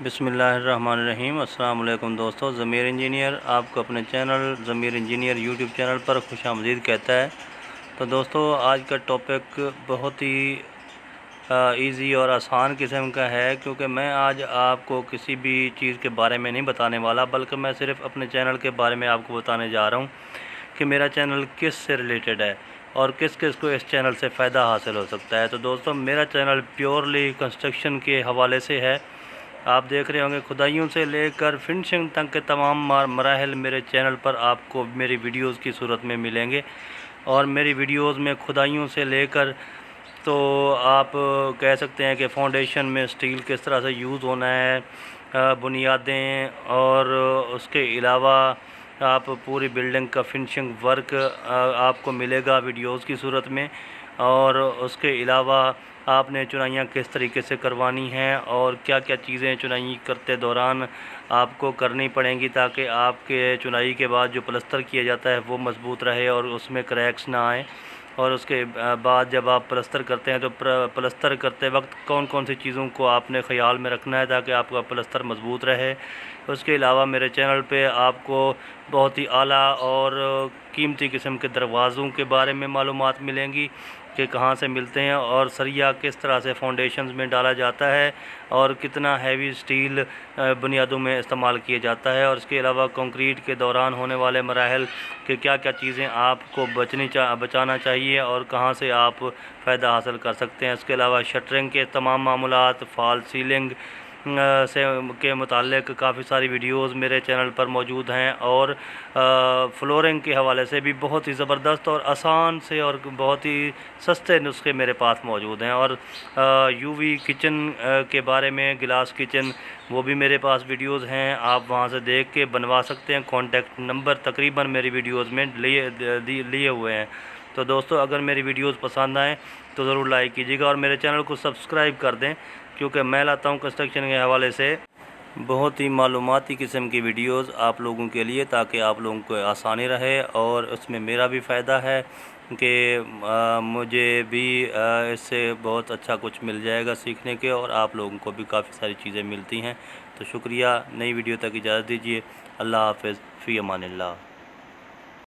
बिसमीम अल्लाम दोस्तों, ज़मीर इंजीनियर आपको अपने channel Zameer engineer YouTube channel पर खुश आमदीद कहता है। तो दोस्तों, आज का टॉपिक बहुत ही इजी और आसान किस्म का है, क्योंकि मैं आज आपको किसी भी चीज़ के बारे में नहीं बताने वाला, बल्कि मैं सिर्फ़ अपने चैनल के बारे में आपको बताने जा रहा हूँ कि मेरा चैनल किस से रिलेटेड है और किस किस को इस चैनल से फ़ायदा हासिल हो सकता है। तो दोस्तों, मेरा चैनल प्योरली कंस्ट्रक्शन के हवाले से है। आप देख रहे होंगे खुदाइयों से लेकर फिनिशिंग तक के तमाम मराहल मेरे चैनल पर आपको मेरी वीडियोस की सूरत में मिलेंगे। और मेरी वीडियोस में खुदाइयों से लेकर तो आप कह सकते हैं कि फाउंडेशन में स्टील किस तरह से यूज़ होना है बुनियादें और उसके अलावा आप पूरी बिल्डिंग का फिनिशिंग वर्क आपको मिलेगा वीडियोस की सूरत में। और उसके अलावा आपने चुनाइयाँ किस तरीके से करवानी हैं और क्या क्या चीज़ें चुनाई करते दौरान आपको करनी पड़ेंगी ताकि आपके चुनाई के बाद जो प्लस्तर किया जाता है वो मज़बूत रहे और उसमें क्रैक्स ना आए? और उसके बाद जब आप प्लस्तर करते हैं तो प्लस्तर करते वक्त कौन कौन सी चीज़ों को आपने ख्याल में रखना है ताकि आपका प्लस्तर मज़बूत रहे? उसके अलावा मेरे चैनल पे आपको बहुत ही आला और कीमती किस्म के दरवाज़ों के बारे में मालूम मिलेंगी। कि कहाँ से मिलते हैं और सरिया किस तरह से फाउंडेशन में डाला जाता है और कितना हैवी स्टील बुनियादों में इस्तेमाल किया जाता है और इसके अलावा कंक्रीट के दौरान होने वाले मराहल के क्या क्या चीज़ें आपको बचनी चा, बचाना चाहिए और कहाँ से आप फ़ायदा हासिल कर सकते हैं। इसके अलावा शटरिंग के तमाम मामूलत फॉल सीलिंग से के मुतल काफ़ी सारी वीडियोज़ मेरे चैनल पर मौजूद हैं और फ्लोरिंग के हवाले से भी बहुत ही ज़बरदस्त और आसान से और बहुत ही सस्ते नुस्खे मेरे पास मौजूद हैं और यूवी किचन के बारे में, गिलास किचन, वो भी मेरे पास वीडियोज़ हैं। आप वहाँ से देख के बनवा सकते हैं। कॉन्टेक्ट नंबर तकरीबन मेरी वीडियोज़ में लिए लिए हुए हैं। तो दोस्तों, अगर मेरी वीडियोज़ पसंद आएँ तो ज़रूर लाइक कीजिएगा और मेरे चैनल को सब्सक्राइब कर दें, क्योंकि मैं लाता हूँ कंस्ट्रक्शन के हवाले से बहुत ही मालूमती किस्म की वीडियोस आप लोगों के लिए, ताकि आप लोगों को आसानी रहे और उसमें मेरा भी फ़ायदा है कि मुझे भी इससे बहुत अच्छा कुछ मिल जाएगा सीखने के और आप लोगों को भी काफ़ी सारी चीज़ें मिलती हैं। तो शुक्रिया, नई वीडियो तक इजाज़त दीजिए। अल्लाह हाफ़ फ़ी अमान